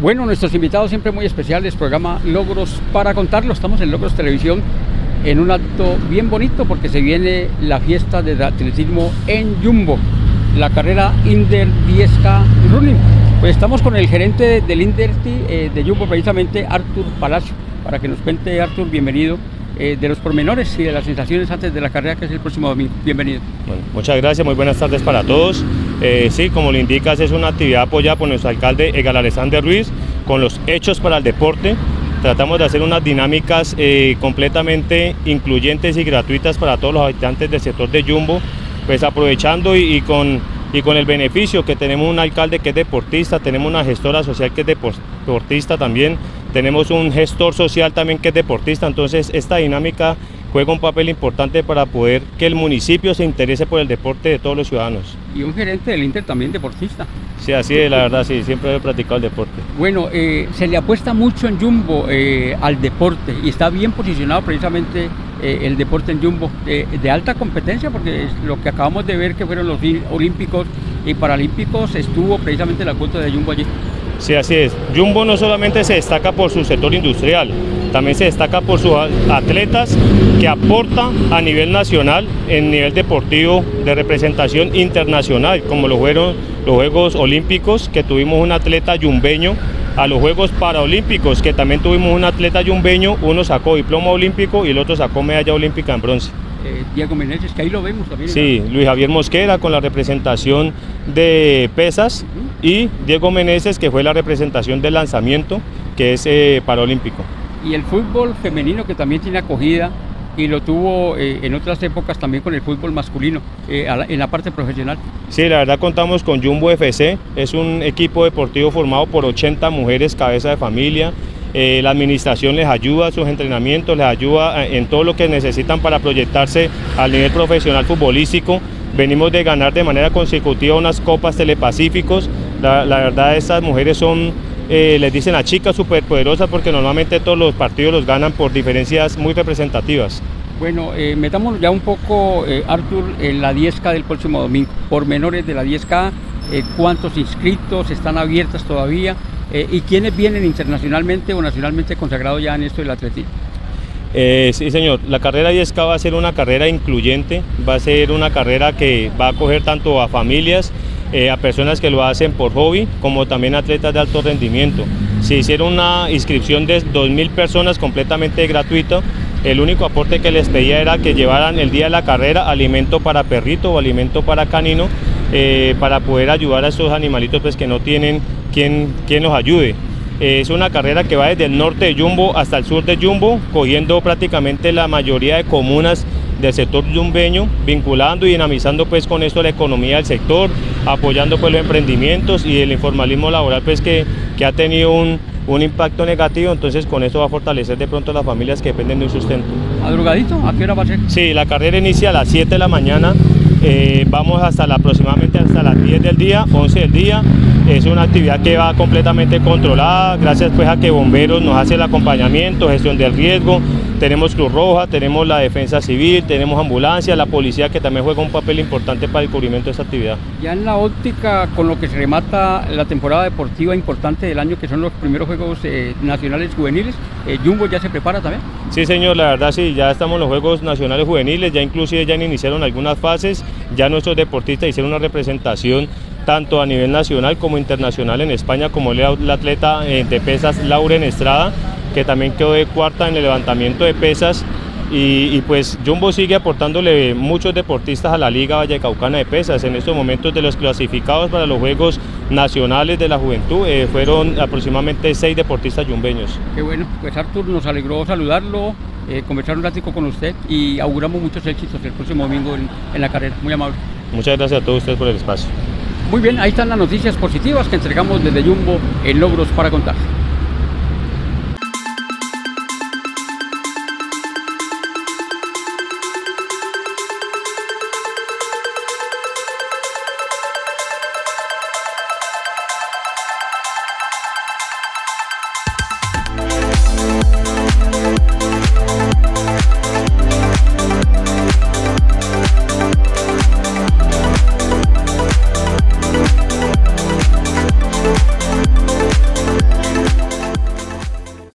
Bueno, nuestros invitados siempre muy especiales, programa Logros para contarlo. Estamos en Logros Televisión en un acto bien bonito porque se viene la fiesta de atletismo en Jumbo, la carrera Inder 10K Running. Pues estamos con el gerente del Inder eh, de Jumbo, precisamente Artur Palacio, para que nos cuente, Artur, bienvenido. Eh, de los pormenores y de las sensaciones antes de la carrera que es el próximo domingo. Bienvenido. muchas gracias, muy buenas tardes para todos. Eh, sí, como lo indicas, es una actividad apoyada por nuestro alcalde Egal Alexander Ruiz con los hechos para el deporte. Tratamos de hacer unas dinámicas eh, completamente incluyentes y gratuitas para todos los habitantes del sector de Jumbo, pues aprovechando y, con, y con el beneficio que tenemos un alcalde que es deportista, tenemos una gestora social que es deportista también, tenemos un gestor social también que es deportista, entonces esta dinámica juega un papel importante para poder que el municipio se interese por el deporte de todos los ciudadanos. Y un gerente del Inter también deportista. Sí, así es, la verdad, sí, siempre he practicado el deporte. Bueno, eh, se le apuesta mucho en Jumbo eh, al deporte y está bien posicionado precisamente eh, el deporte en Jumbo de alta competencia porque lo que acabamos de ver que fueron los Olímpicos y Paralímpicos estuvo precisamente la cuota de Jumbo allí. Sí, así es. Jumbo no solamente se destaca por su sector industrial, también se destaca por sus atletas que aportan a nivel nacional, en nivel deportivo de representación internacional, como lo fueron los Juegos Olímpicos, que tuvimos un atleta yumbeño, a los Juegos Paralímpicos, que también tuvimos un atleta yumbeño, uno sacó diploma olímpico y el otro sacó medalla olímpica en bronce. Eh, Diego Meneses, que ahí lo vemos también. Sí, Luis Javier Mosquera con la representación de pesas y Diego Meneses que fue la representación del lanzamiento, que es eh, paralímpico. Y el fútbol femenino que también tiene acogida y lo tuvo eh, en otras épocas también con el fútbol masculino en la parte profesional. Sí, la verdad contamos con Jumbo FC, es un equipo deportivo formado por 80 mujeres cabeza de familia, eh, la administración les ayuda sus entrenamientos, les ayuda en todo lo que necesitan para proyectarse al nivel profesional futbolístico. Venimos de ganar de manera consecutiva unas copas telepacíficos. La, verdad, estas mujeres son, eh, les dicen a chicas superpoderosas porque normalmente todos los partidos los ganan por diferencias muy representativas. Bueno, eh, metamos ya un poco, Arthur, en la 10K del próximo domingo. Por menores de la 10K, ¿cuántos inscritos están abiertas todavía? Eh, ¿Y quiénes vienen internacionalmente o nacionalmente consagrados ya en esto del atletismo? Eh, sí, señor. La carrera 10K va a ser una carrera incluyente, va a ser una carrera que va a acoger tanto a familias, eh, a personas que lo hacen por hobby, como también atletas de alto rendimiento. Se hicieron una inscripción de 2.000 personas completamente gratuita. El único aporte que les pedía era que llevaran el día de la carrera alimento para perrito o alimento para canino, para poder ayudar a esos animalitos pues, que no tienen quien, quien los ayude. Es una carrera que va desde el norte de Jumbo hasta el sur de Jumbo, cogiendo prácticamente la mayoría de comunas del sector yumbeño, vinculando y dinamizando pues con esto la economía del sector, apoyando pues los emprendimientos y el informalismo laboral pues que, que ha tenido un, un impacto negativo, entonces con esto va a fortalecer de pronto las familias que dependen de un sustento. ¿Madrugadito? ¿A qué hora va a ser? Sí, la carrera inicia a las 7 de la mañana, eh, vamos hasta la, aproximadamente hasta las 10 del día, 11 del día, es una actividad que va completamente controlada, gracias pues a que bomberos nos hace el acompañamiento, gestión del riesgo, tenemos Cruz Roja, tenemos la defensa civil, tenemos ambulancia, la policía que también juega un papel importante para el cubrimiento de esta actividad. Ya en la óptica con lo que se remata la temporada deportiva importante del año, que son los primeros Juegos eh, Nacionales Juveniles, eh, ¿Jumbo ya se prepara también? Sí señor, la verdad sí, ya estamos en los Juegos Nacionales Juveniles, ya inclusive ya iniciaron algunas fases, ya nuestros deportistas hicieron una representación tanto a nivel nacional como internacional en España, como el atleta eh, de pesas Lauren Estrada, que también quedó de cuarta en el levantamiento de pesas. Y, pues Jumbo sigue aportándole muchos deportistas a la Liga Vallecaucana de Pesas. En estos momentos de los clasificados para los Juegos Nacionales de la Juventud eh, fueron aproximadamente seis deportistas yumbeños. Qué bueno, pues Artur nos alegró saludarlo, eh, conversar un ratico con usted y auguramos muchos éxitos el próximo domingo en, en la carrera. Muy amable. Muchas gracias a todos ustedes por el espacio. Muy bien, ahí están las noticias positivas que entregamos desde Jumbo en Logros para Contar.